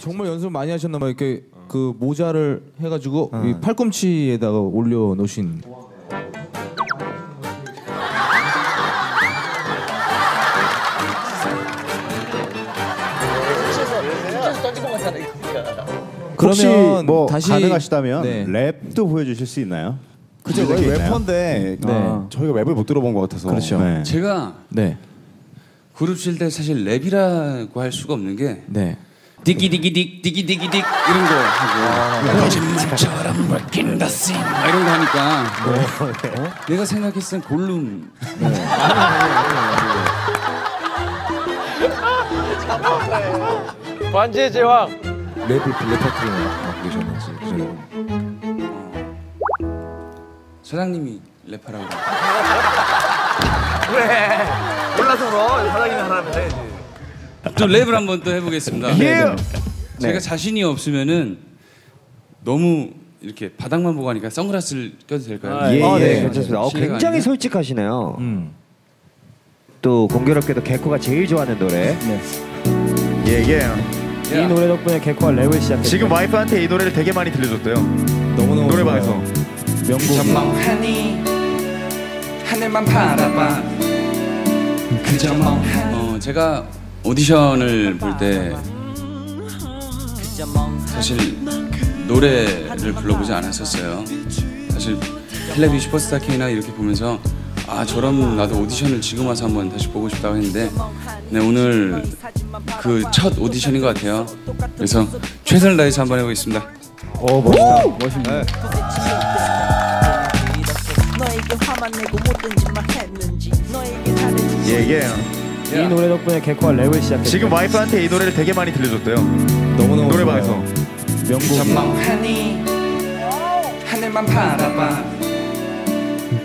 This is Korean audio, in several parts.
정말 연습을 많이 하셨나 봐요. 이렇게 그 모자를 해가지고 이 팔꿈치에다가 올려 놓으신. 혹시 그러면 뭐 다시 가능하시다면 네. 랩도 보여주실 수 있나요? 그죠 저희 래퍼인데 네. 아, 저희가 랩을 못 들어본 것 같아서 그렇죠. 네. 제가 네, 그룹 칠때 사실 랩이라고 할 수가 없는 게 네. 디기디기딕 디기디기딕 이런 거 하고. 거짓말처럼 working the scene 막 이런 거 하니까. 어? 내가 생각했을 땐 골룸. 반지의 제왕. 랩을 블랙 파트를 맡고 계셨는지. 사장님이 랩하라고. 그래. 몰라서 뭐 사장님이 하라면 해야지. 또 랩을 한번 또 해보겠습니다 예. 제가 자신이 없으면은 너무 이렇게 바닥만 보고 하니까 선글라스를 껴도 될까요? 예, 아, 네, 예. 괜찮습니다. 어, 굉장히 아니라. 솔직하시네요. 음. 또 공교롭게도 개코가 제일 좋아하는 노래. 예, 예. 야, 노래 덕분에 개코가 랩을 시작했어요. 지금 와이프한테 이 노래를 되게 많이 들려줬대요. 너무너무 노래방에서. 좋아요. 명곡이. 전멍하니 하늘만 바라봐 그저 멍하니 어, 제가 오디션을 볼 때 사실 노래를 불러보지 않았었어요 사실 텔레비 슈퍼스타 K나 이렇게 보면서 아 저럼 나도 오디션을 지금 와서 한번 다시 보고 싶다고 했는데 네, 오늘 그 첫 오디션인 것 같아요 그래서 최선을 다해서 한번 해보겠습니다 오, 멋있다. 멋있네. 했는지 너에게 잘해주지 예, 예. 이 노래 덕분에 개코가 랩을 시작했어요. 지금 와이프한테 이 노래를 되게 많이 들려줬대요. 너무너무 노래방에서. 좋아요. 명곡이. 전멍하니 하늘만 바라봐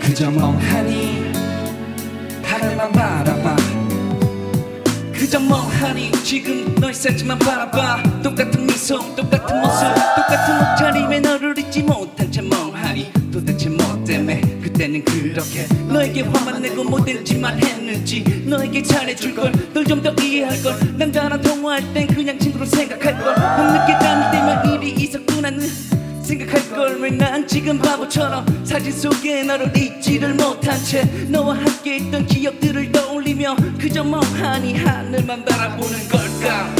그저 멍하니 하늘만 바라봐 그저 멍하니 지금 너의 사진만 바라봐 똑같은 미소 똑같은 모습 똑같은 옷차림에 너를 그렇게 너에게 화만 내고 뭐든지 말했는지 너에게 잘해줄 걸 널 좀 더 이해할 걸난 나랑 통화할 땐 그냥 친구로 생각할 걸 밤늦게 잠이 들면 일이 있었구나는 생각할 걸 왜 난 지금 바보처럼 사진 속에 너를 잊지를 못한 채 너와 함께 있던 기억들을 떠올리며 그저 멍하니 하늘만 바라보는 걸까?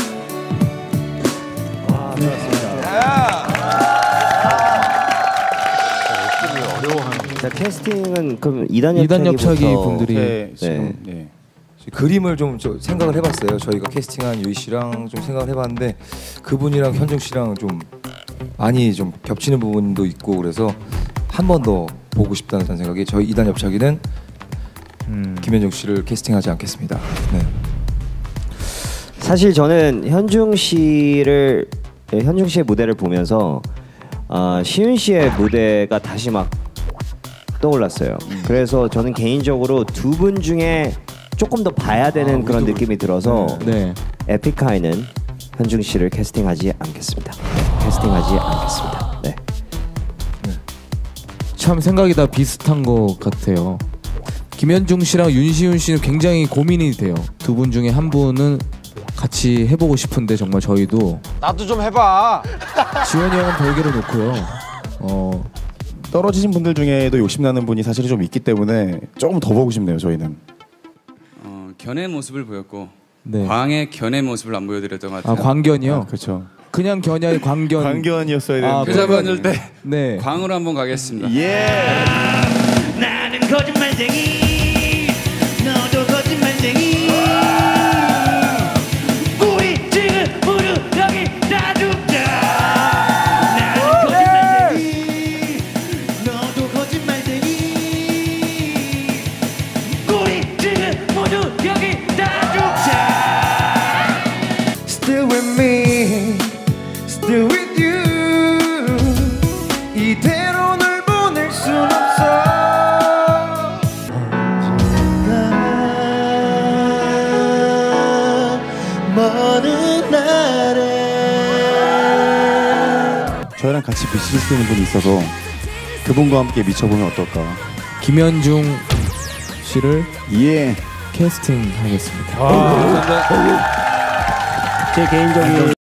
자, 캐스팅은 그럼 이단 이단 옆차기 분들이 네, 지금 네. 그림을 좀 저- 생각을 해봤어요. 저희가 캐스팅한 유희 씨랑 좀 생각을 해봤는데 그분이랑 현중 씨랑 좀 많이 좀 겹치는 부분도 있고 그래서 한 번 더 보고 싶다는 생각에 저희 이단 옆차기는 음. 김현중 씨를 캐스팅하지 않겠습니다. 네. 사실 저는 현중 씨를 네, 현중 씨의 무대를 보면서 아, 시윤 씨의 무대가 다시 막 떠올랐어요. 그래서 저는 개인적으로 두 분 중에 조금 더 봐야 되는 그런 느낌이 들어서 네. 에픽하이는 현중 씨를 캐스팅하지 않겠습니다. 캐스팅하지 않겠습니다. 네. 참 생각이 다 비슷한 것 같아요. 김현중 씨랑 윤시윤 씨는 굉장히 고민이 돼요. 두 분 중에 한 분은 같이 해보고 싶은데 정말 저희도 나도 좀 해봐. 지원이 형은 별개로 놓고요. 어 떨어지신 분들 중에도 욕심나는 분이 사실 좀 있기 때문에 조금 더 보고 싶네요 저희는. 어, 견의 모습을 보였고 네. 광의 견의 모습을 안 보여드렸던 것아 같아요 광견이요. 그렇죠. 그냥 견이 광견. 관견이었어야 되는데. 아, 회사분들 때 네. 광으로 한번 가겠습니다 예. 나는 거짓말쟁이 먼 날에 저희랑 같이 미칠 수 있는 분이 있어서 그분과 함께 미쳐보면 어떨까. 김현중 씨를 예. 캐스팅 하겠습니다. 제 개인적인